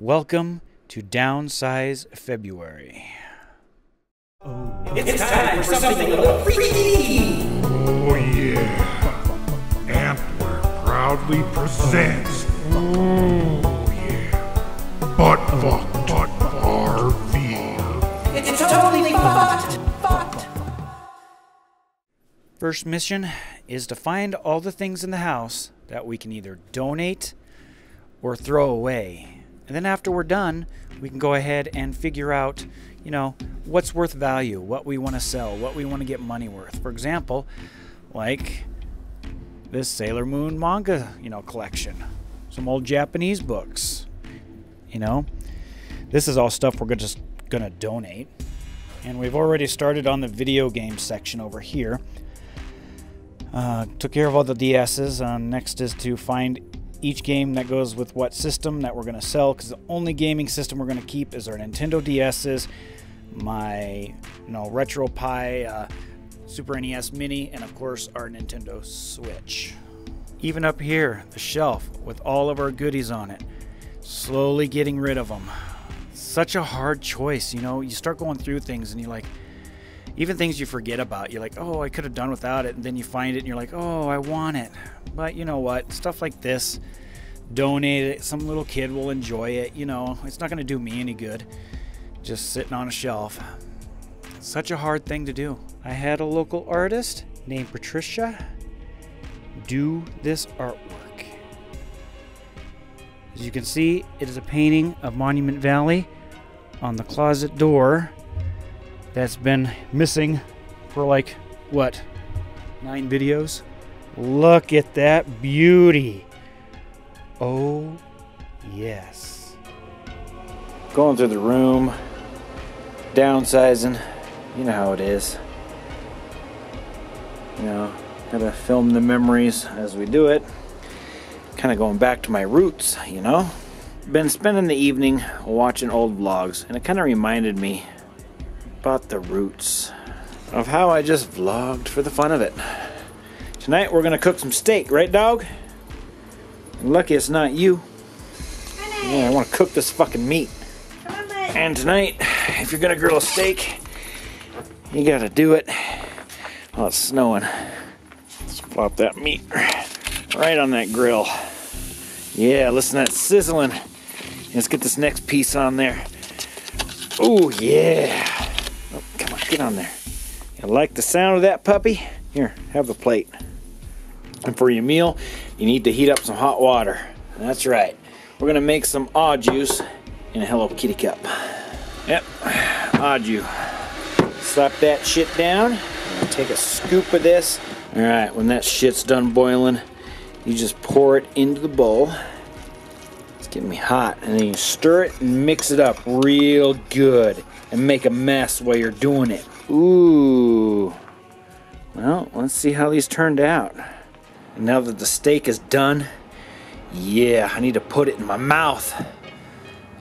Welcome to Downsize February. It's time for something a little freaky. Oh yeah. Anthrit proudly presents. Oh yeah. Butt fuck butt RV. It's totally fucked. Fucked. First mission is to find all the things in the house that we can either donate or throw away. And then after we're done, we can go ahead and figure out, you know, what's worth value, what we want to sell, what we want to get money worth. For example, like this Sailor Moon manga, you know, collection. Some old Japanese books. You know, this is all stuff we're just going to donate. And we've already started on the video game section over here. Uh, took care of all the DSs. Uh, next is to find each game that goes with what system that we're going to sell because the only gaming system we're going to keep is our Nintendo DSs, my you know RetroPie, uh, Super NES Mini, and of course our Nintendo Switch. Even up here, the shelf with all of our goodies on it, slowly getting rid of them. Such a hard choice, you know. You start going through things and you're like, even things you forget about. You're like, oh, I could have done without it, and then you find it and you're like, oh, I want it. But you know what? Stuff like this, donate it. Some little kid will enjoy it. You know, it's not going to do me any good. Just sitting on a shelf. Such a hard thing to do. I had a local artist named Patricia do this artwork. As you can see, it is a painting of Monument Valley on the closet door that's been missing for like, what, nine videos? Look at that beauty. Oh, yes. Going through the room, downsizing. You know how it is. You know, gotta film the memories as we do it. Kind of going back to my roots, you know? Been spending the evening watching old vlogs, and it kind of reminded me about the roots of how I just vlogged for the fun of it. Tonight we're gonna cook some steak, right dog? Lucky it's not you. Yeah, I wanna cook this fucking meat. And tonight, if you're gonna grill a steak, you gotta do it while it's snowing. Let's plop that meat right on that grill. Yeah, listen to that sizzling. Let's get this next piece on there. Oh yeah. Get on there. You like the sound of that puppy? Here, have the plate. And for your meal, you need to heat up some hot water. That's right. We're gonna make some aw juice in a Hello Kitty cup. Yep, aw juice. Slap that shit down. Take a scoop of this. All right, when that shit's done boiling, you just pour it into the bowl. It's getting me hot, and then you stir it and mix it up real good, and make a mess while you're doing it. Ooh. Well, let's see how these turned out. And now that the steak is done, yeah, I need to put it in my mouth.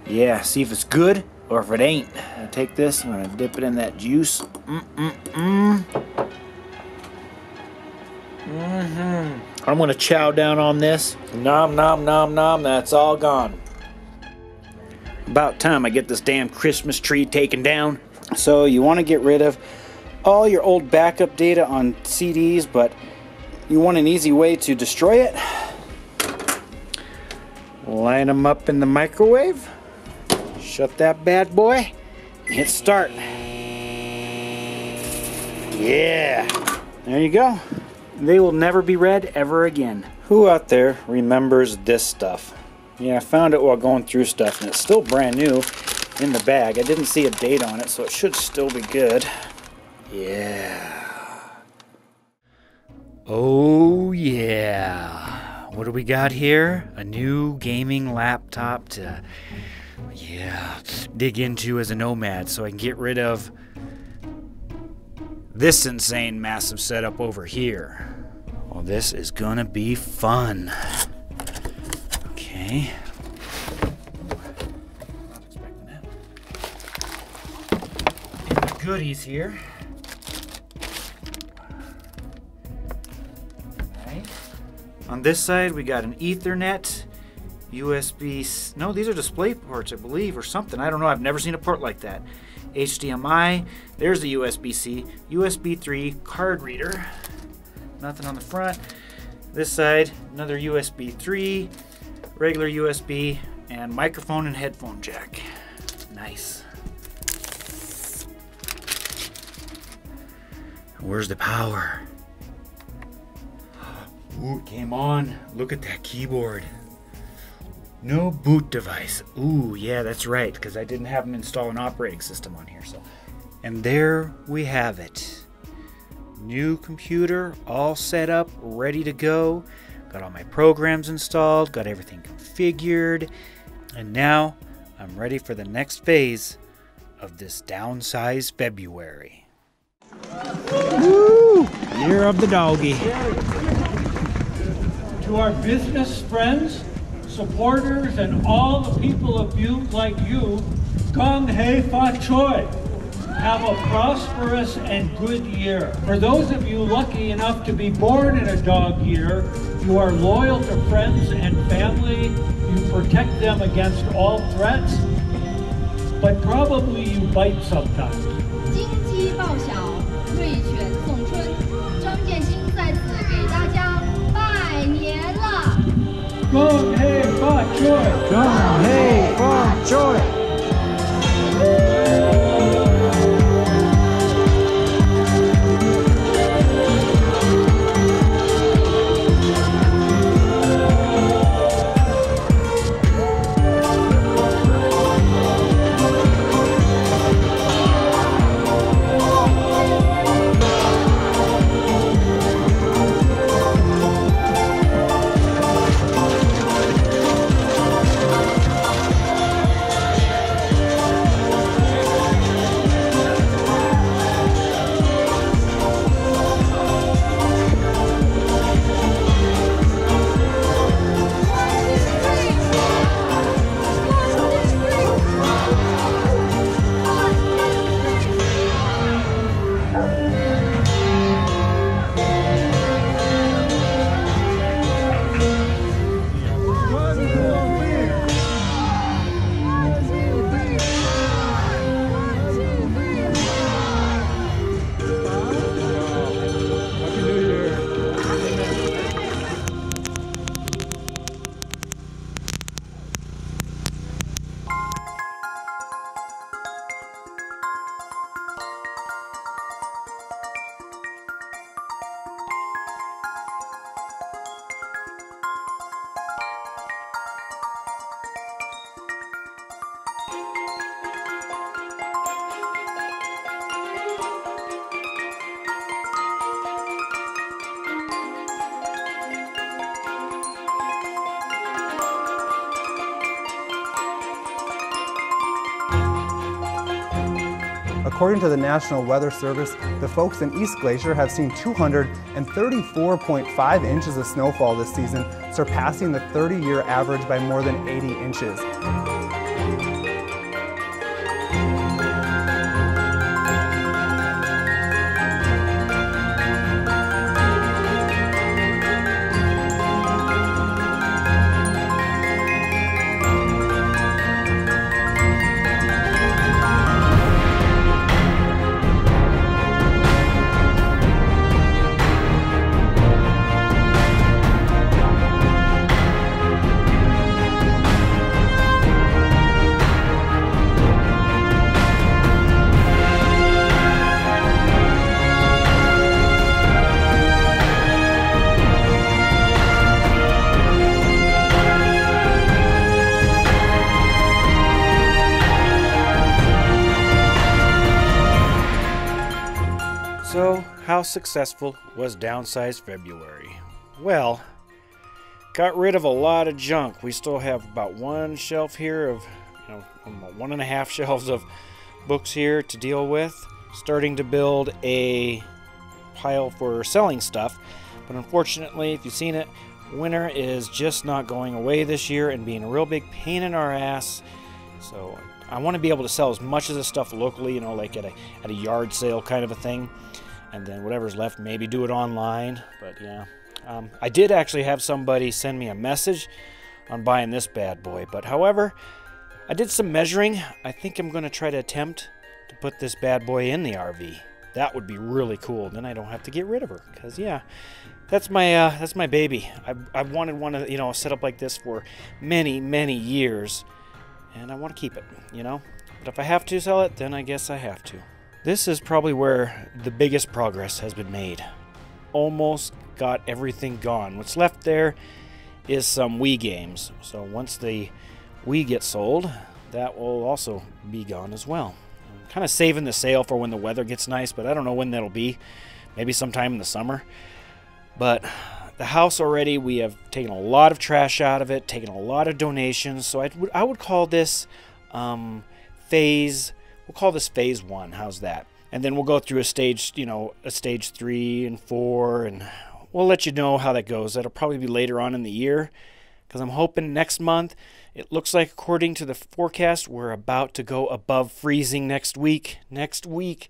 Yeah, see if it's good or if it ain't. I take this, I'm gonna dip it in that juice. Mm-mm-mm. Mm-hmm. I'm gonna chow down on this. Nom nom nom nom, that's all gone. About time I get this damn Christmas tree taken down. So you wanna get rid of all your old backup data on CDs, but you want an easy way to destroy it? Line them up in the microwave. Shut that bad boy. Hit start. Yeah. There you go. They will never be read ever again. Who out there remembers this stuff? Yeah, I found it while going through stuff, and it's still brand new in the bag. I didn't see a date on it, so it should still be good. Yeah. Oh, yeah. What do we got here? A new gaming laptop to, yeah, dig into as a nomad so I can get rid of this insane massive setup over here. Well, this is gonna be fun. Okay. Goodies here. On this side, we got an Ethernet USB. No, these are display ports, I believe, or something. I don't know. I've never seen a port like that. HDMI. There's the USB C. USB 3 card reader. Nothing on the front. This side, another USB 3, regular USB, and microphone and headphone jack. Nice. Where's the power? Ooh, it came on. Look at that keyboard. No boot device. Ooh, yeah, that's right, because I didn't have them install an operating system on here. So, and there we have it. New computer, all set up, ready to go. Got all my programs installed, got everything configured, and now I'm ready for the next phase of this downsize February. Woo! Year of the doggy. to our business friends, supporters, and all the people of Butte like you, Gong Hei Fa Choi. Have a prosperous and good year. For those of you lucky enough to be born in a dog year, you are loyal to friends and family, you protect them against all threats, but probably you bite sometimes. 金鸡报晓，瑞犬送春。张建新在此给大家拜年了。 Gong Hei Fa Choi! Hey, Bob Joy! According to the National Weather Service, the folks in East Glacier have seen 234.5 inches of snowfall this season, surpassing the 30 year average by more than 80 inches. How successful was Downsize February? Well, got rid of a lot of junk. We still have about one shelf here of, you know, one and a half shelves of books here to deal with. Starting to build a pile for selling stuff. But unfortunately, if you've seen it, winter is just not going away this year and being a real big pain in our ass. So I want to be able to sell as much of this stuff locally, you know, like at a at a yard sale kind of a thing, and then whatever's left, maybe do it online. But yeah, um, I did actually have somebody send me a message on buying this bad boy. But however, I did some measuring. I think I'm going to try to attempt to put this bad boy in the RV. That would be really cool. Then I don't have to get rid of her. Cause yeah, that's my uh, that's my baby. I've, I've wanted one of you know a setup like this for many many years, and I want to keep it. You know, but if I have to sell it, then I guess I have to. This is probably where the biggest progress has been made. Almost got everything gone. What's left there is some Wii games. So once the Wii gets sold, that will also be gone as well. I'm kind of saving the sale for when the weather gets nice, but I don't know when that'll be. Maybe sometime in the summer. But the house already, we have taken a lot of trash out of it, taken a lot of donations. So I would, I would call this um, phase, we'll call this phase one. How's that? And then we'll go through a stage, you know, a stage three and four, and we'll let you know how that goes. That'll probably be later on in the year because I'm hoping next month. It looks like, according to the forecast, we're about to go above freezing next week. Next week.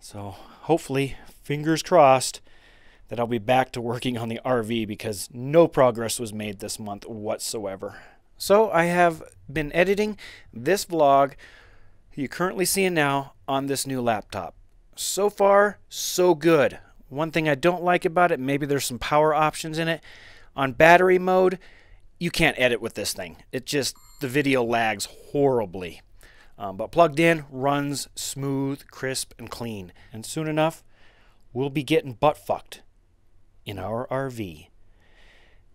So hopefully, fingers crossed, that I'll be back to working on the RV because no progress was made this month whatsoever. So I have been editing this vlog you're currently seeing now on this new laptop. So far, so good. One thing I don't like about it, maybe there's some power options in it. On battery mode, you can't edit with this thing. It just, the video lags horribly. Um, but plugged in, runs smooth, crisp, and clean. And soon enough, we'll be getting butt fucked in our RV.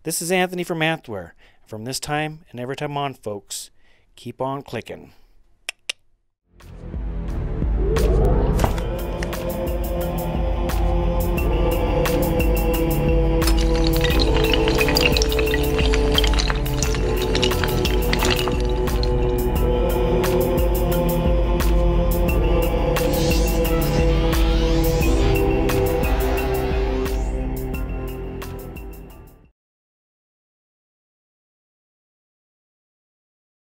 This is Anthony from Anthware. From this time and every time on, folks, keep on clicking.